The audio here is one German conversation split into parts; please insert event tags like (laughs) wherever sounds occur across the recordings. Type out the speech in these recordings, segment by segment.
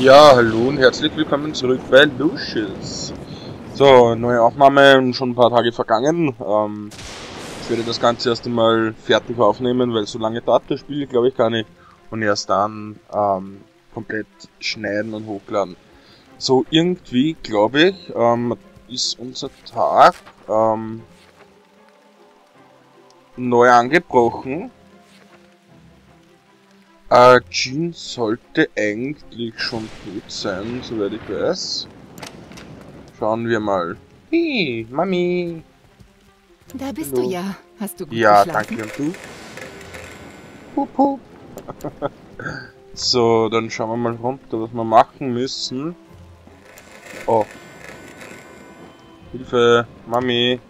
Ja, hallo und herzlich willkommen zurück bei Lucius. So, neue Aufnahme, schon ein paar Tage vergangen. Ähm, ich werde das Ganze erst einmal fertig aufnehmen, weil so lange dauert das Spiel, glaube ich, gar nicht. Und erst dann ähm, komplett schneiden und hochladen. So, irgendwie, glaube ich, ähm, ist unser Tag ähm, neu angebrochen. Äh, Jean sollte eigentlich schon tot sein, soweit ich weiß. Schauen wir mal. Hey, Mami. Da bist Hallo. du ja. Hast du gut Ja, geschlafen? danke. Und du? Hup, hup. (laughs) so, dann schauen wir mal runter, was wir machen müssen. Oh. Hilfe, Mami.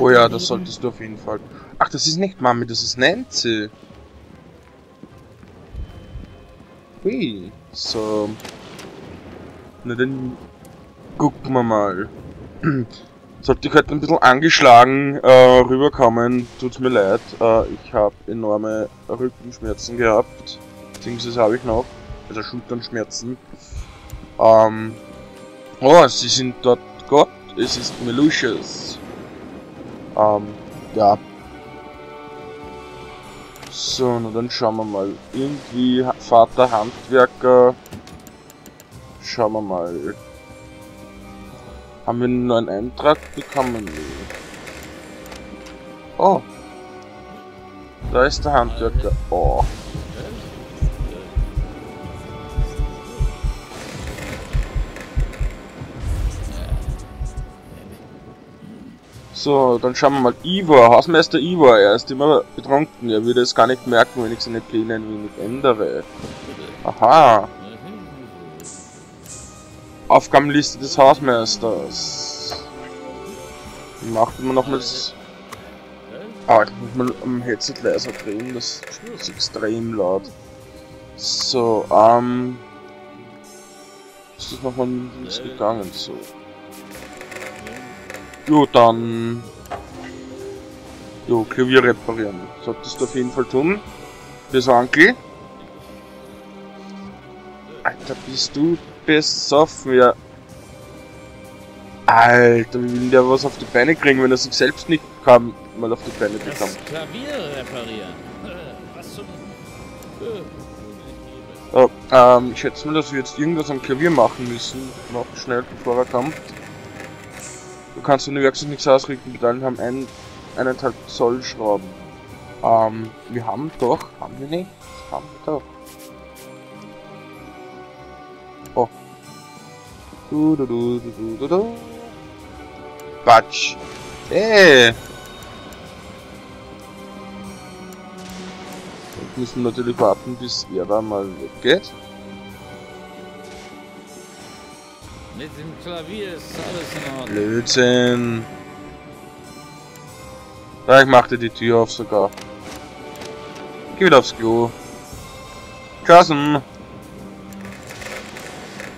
Oh ja, das solltest du auf jeden Fall. Ach, das ist nicht Mami, das ist Nancy. Hui. So. Na dann gucken wir mal. (clears throat) Sollte ich heute ein bisschen angeschlagen äh, rüberkommen, tut's mir leid. Äh, ich habe enorme Rückenschmerzen gehabt. Beziehungsweise habe ich noch. Also Schulternschmerzen. Ähm. Oh, sie sind dort Gott. Es ist Melucius. Ähm, ja. So, na dann schauen wir mal. Irgendwie Vater Handwerker. Schauen wir mal. Haben wir einen neuen Eintrag bekommen? Nee. Oh. Da ist der Handwerker. Oh. So, dann schauen wir mal. Ivor, Hausmeister Ivor, er ist immer betrunken. Er würde es gar nicht merken, wenn ich seine Pläne ein wenig ändere. Aha. Aufgabenliste des Hausmeisters. Macht immer nochmals. Ah, ich muss mal am Headset leiser drehen, das ist extrem laut. So, ähm. Ist das nochmal nichts gegangen? So. Jo, dann. Jo, Klavier reparieren. Solltest du auf jeden Fall tun. Fürs Onkel. Alter, bist du besoffen, ja. Alter, wie will der was auf die Beine kriegen, wenn er sich selbst nicht kann, mal auf die Beine bekommt. Das Klavier reparieren. (laughs) Was zum... Äh, Oh, ähm, ich schätze mal, dass wir jetzt irgendwas am Klavier machen müssen. Noch schnell, bevor er kommt. Du kannst in der Werkstatt nichts ausrichten, Pedalen haben ein, eineinhalb Zoll Schrauben. Ähm, wir haben doch, haben wir nicht? Haben wir doch. Oh. Du, du, du, du, du, du, du. Quatsch. Hey! Jetzt müssen wir natürlich warten, bis er da mal weggeht. Mit dem Klavier ist alles in Ordnung. Blödsinn. Ja, ich mach dir die Tür auf sogar. Geh wieder aufs Klo. Kassen.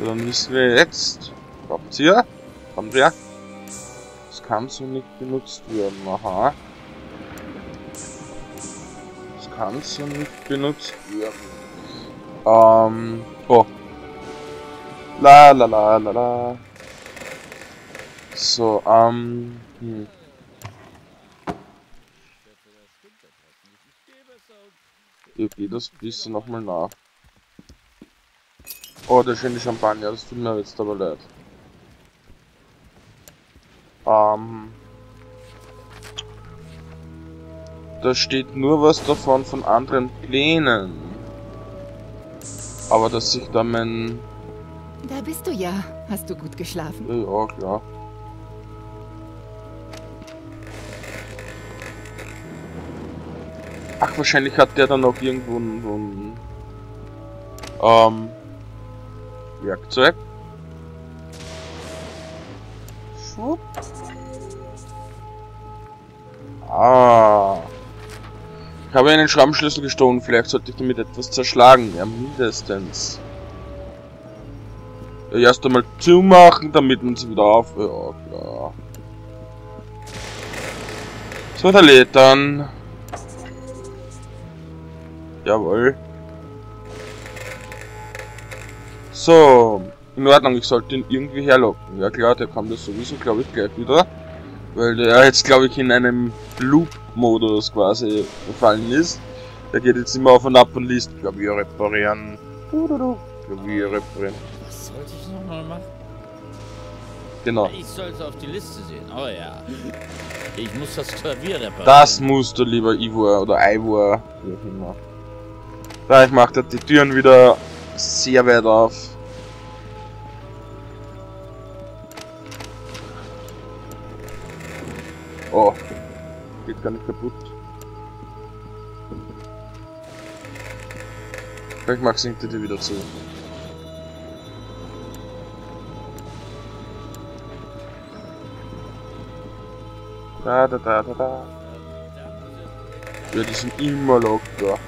So, dann wissen wir jetzt. Kommt hier? Kommt her? Das kann so nicht benutzt werden. Aha. Das kann so nicht benutzt werden. Ähm. Oh. La la la la la. So, ähm. Hm. Ich geh das bisschen nochmal nach. Oh, der schöne Champagner, das tut mir jetzt aber leid. Ähm. Da steht nur was davon von anderen Plänen. Aber dass sich da mein. Da bist du ja. Hast du gut geschlafen? Ja, klar. Ach, wahrscheinlich hat der dann noch irgendwo ein ähm, Werkzeug. Schwupp. Ah. Ich habe einen Schrammschlüssel gestohlen, vielleicht sollte ich damit etwas zerschlagen. Ja, mindestens. Erst einmal zumachen, damit man sie wieder auf... Ja, klar. So, der lädt dann. Jawohl. So, in Ordnung, ich sollte ihn irgendwie herlocken. Ja klar, der kommt das sowieso, glaube ich, gleich wieder. Weil der jetzt, glaube ich, in einem Loop-Modus quasi gefallen ist. Der geht jetzt immer auf und ab und liest Klavier reparieren. Klavier reparieren. Ich nochmal machen? Genau. Ich sollte auf die Liste sehen. Oh ja. Ich muss das Klavier reparieren. Das musst du, lieber Ivor oder Ivor, wie auch immer. Da, ich mach da die Türen wieder sehr weit auf. Oh, geht gar nicht kaputt. Vielleicht mach's hinter dir wieder zu. Da, da, da, da, da. Ja, die sind immer locker.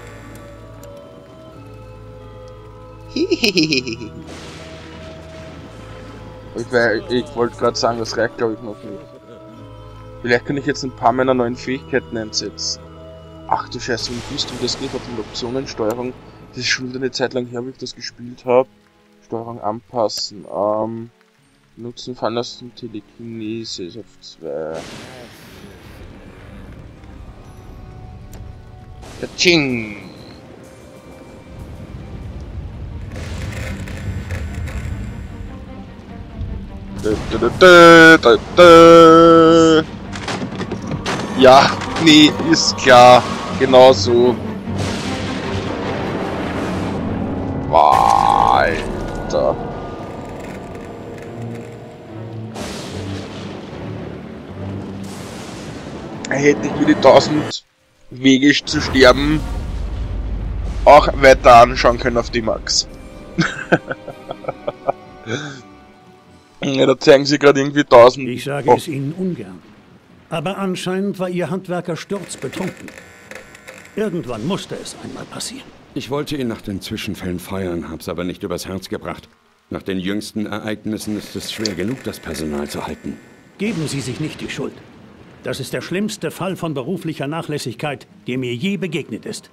(laughs) ich wär- ich wollte gerade sagen, das reicht glaube ich noch nicht. Vielleicht kann ich jetzt ein paar meiner neuen Fähigkeiten einsetzen. Ach du Scheiße, wie bist du das geht auf die Optionensteuerung? Das ist schon wieder eine Zeit lang her, wie ich das gespielt habe. Steuerung anpassen. Ähm, nutzen Veranlassung Telekinese ist auf 2. Kaching! Ja, nee, ist klar. Genau so. Alter. Hätte ich mir die 1000 Wege zu sterben auch weiter anschauen können auf die Max. ja, da zeigen sie gerade irgendwie 1000. Ich sage Oh. es Ihnen ungern. Aber anscheinend war Ihr Handwerker sturzbetrunken. Irgendwann musste es einmal passieren. Ich wollte ihn nach den Zwischenfällen feuern, hab's aber nicht übers Herz gebracht. Nach den jüngsten Ereignissen ist es schwer genug, das Personal zu halten. Geben Sie sich nicht die Schuld. Das ist der schlimmste Fall von beruflicher Nachlässigkeit, der mir je begegnet ist.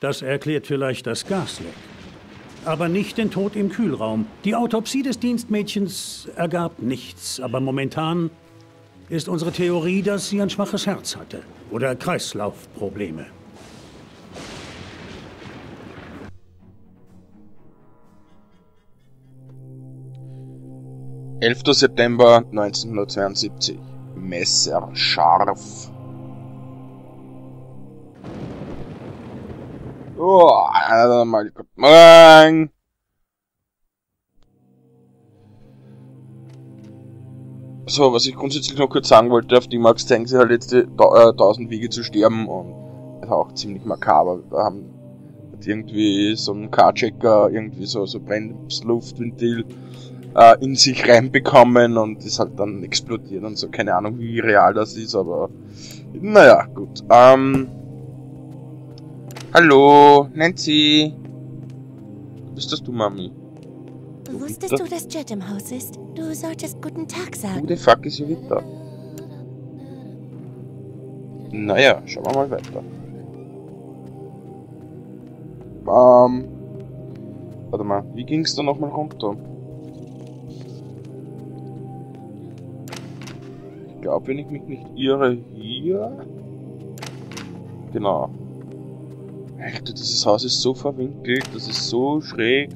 Das erklärt vielleicht das Gasleck. Aber nicht den Tod im Kühlraum. Die Autopsie des Dienstmädchens ergab nichts. Aber momentan ist unsere Theorie, dass sie ein schwaches Herz hatte. Oder Kreislaufprobleme. 11. September 1972. Messer scharf. Oh, also mal guten Morgen. So, was ich grundsätzlich noch kurz sagen wollte, auf die Max sie halt jetzt die äh, 1000 Wege zu sterben und das ist auch ziemlich makaber. Da haben irgendwie so ein Carchecker irgendwie so, so Brennluftventil äh, in sich reinbekommen und ist halt dann explodiert und so. Keine Ahnung, wie real das ist, aber naja, gut. Ähm, hallo, Nancy. Bist das du, Mami? Wusstest du, dass Jet im Haus ist? Du solltest guten Tag Who sagen. the fuck is Jovita? Naja, schauen wir mal weiter. Ähm. Warte mal, wie ging's da nochmal runter? Glaube, wenn ich mich nicht irre, hier. Genau. Alter, dieses Haus ist so verwinkelt, das ist so schräg.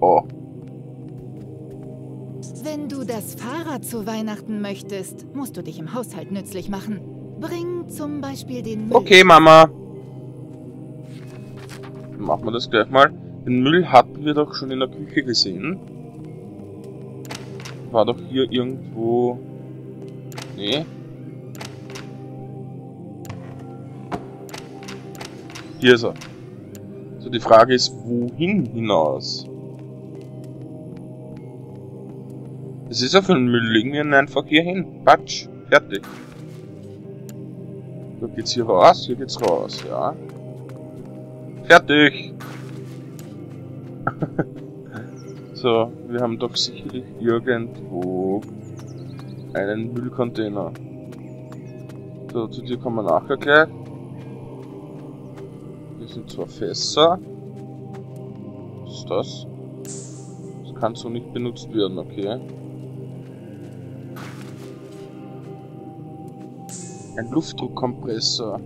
Oh. Wenn du das Fahrrad zu Weihnachten möchtest, musst du dich im Haushalt nützlich machen. Bring zum Beispiel den Müll. Okay, Mama. Machen wir das gleich mal. Den Müll hatten wir doch schon in der Küche gesehen. War doch hier irgendwo... Nee. Hier ist er. So, die Frage ist, wohin hinaus? Es ist ja für den Müll, legen wir ihn einfach hier hin. Patsch, fertig. So, geht's hier raus? Hier geht's raus, ja. Fertig! (laughs) so, wir haben doch sicherlich irgendwo einen Müllcontainer. So, zu dir kommen wir nachher gleich. Hier sind zwei Fässer. Was ist das? Das kann so nicht benutzt werden, okay. Ein Luftdruckkompressor.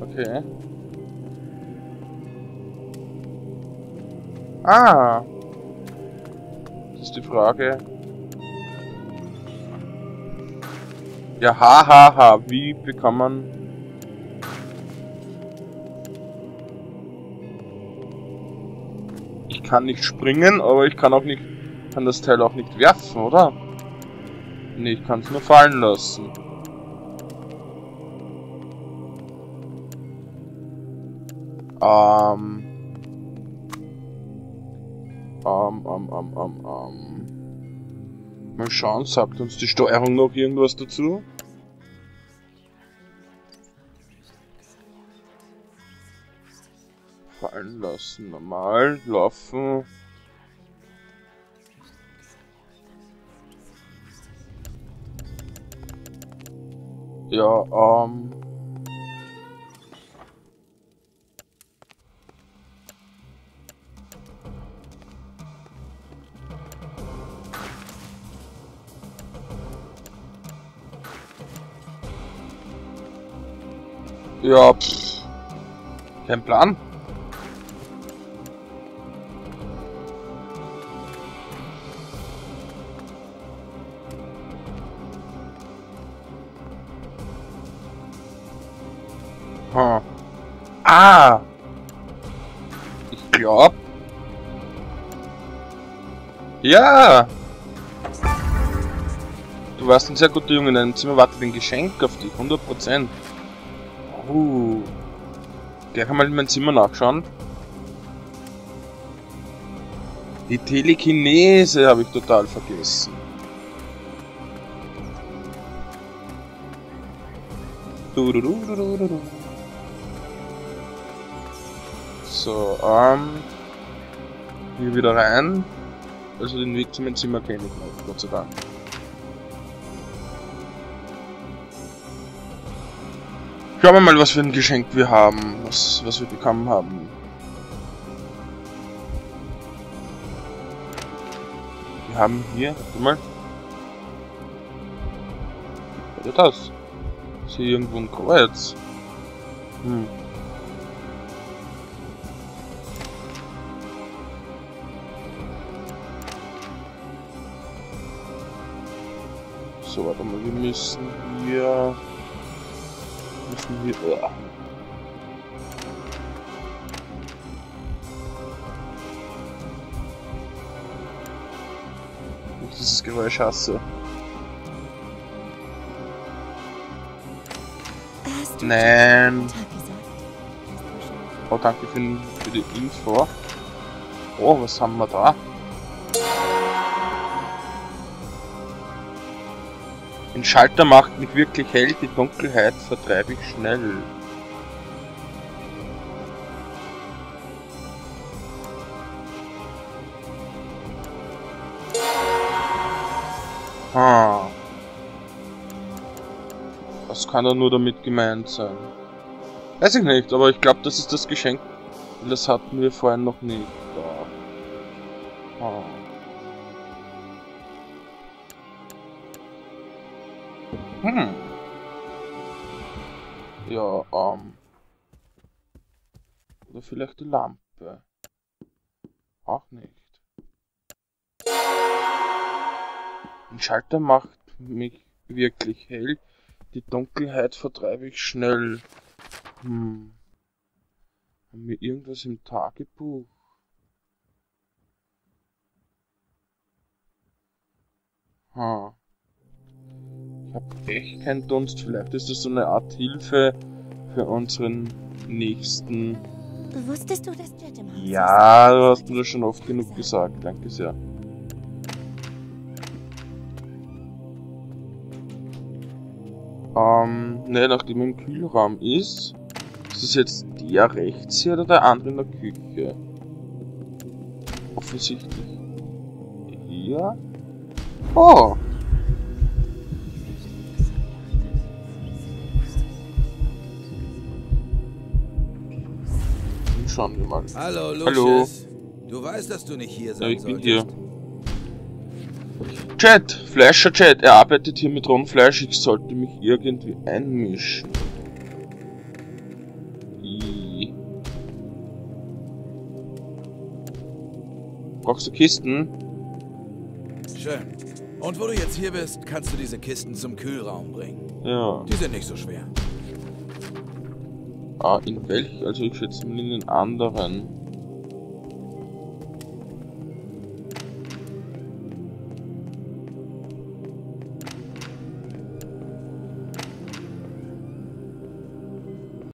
Okay. Ah! Das ist die Frage. Ja, hahaha, ha, ha. wie bekommt man... Ich kann nicht springen, aber ich kann auch nicht... Kann das Teil auch nicht werfen, oder? Nee, ich kann es nur fallen lassen. Ähm... Ähm, ähm, ähm, ähm, ähm. Mal schauen, sagt uns die Steuerung noch irgendwas dazu? Fallen lassen, normal, laufen. Ja, ähm... Ja, pff. Kein Plan. Hm. Ah! Ich glaub. Ja! Du warst ein sehr guter Junge, in deinem Zimmer wartet ein Geschenk auf dich, 100%. Uh. Gleich einmal in mein Zimmer nachschauen. Die Telekinese habe ich total vergessen. Du, du, du. So, ähm. Hier wieder rein. Also den Weg zu meinem Zimmer kenne ich noch, Gott sei Dank. Schauen wir mal, was für ein Geschenk wir haben, was, was wir bekommen haben. Wir haben hier, warte mal. Was ist das? Ist hier irgendwo ein Kreuz? Hm. So, warte mal, wir müssen hier müssen wir... Oh. Dieses Geräusch hasse. Nein. Oh, danke für, für die Info. Oh, was haben wir da? Den Schalter macht mich wirklich hell, die Dunkelheit vertreibe ich schnell. Ah. Was kann da nur damit gemeint sein? Weiß ich nicht, aber ich glaube, das ist das Geschenk. Das hatten wir vorhin noch nicht. Ah. Hm. Ja, ähm. Oder vielleicht die Lampe. Auch nicht. Ein Schalter macht mich wirklich hell. Die Dunkelheit vertreibe ich schnell. Hm. Haben wir irgendwas im Tagebuch? Ha. Ich habe echt keinen Dunst. Vielleicht ist das so eine Art Hilfe für unseren nächsten. Wusstest du, dass Jet im Haus Ja, du hast mir das schon oft genug gesagt. Danke sehr. Ähm, ne, nachdem im Kühlraum ist, ist es jetzt der rechts hier oder der andere in der Küche? Offensichtlich. Hier? Oh! Wir mal. Hallo, Hallo. Lucius. Du weißt, dass du nicht hier Ja, sein ich bin solltest. hier. Chat, Fleischer Chat, er arbeitet hier mit rohem Fleisch, ich sollte mich irgendwie einmischen. I. Brauchst du Kisten? Schön. Und wo du jetzt hier bist, kannst du diese Kisten zum Kühlraum bringen. Ja. Die sind nicht so schwer. Ah, in welch? Also ich schätze mal in den anderen.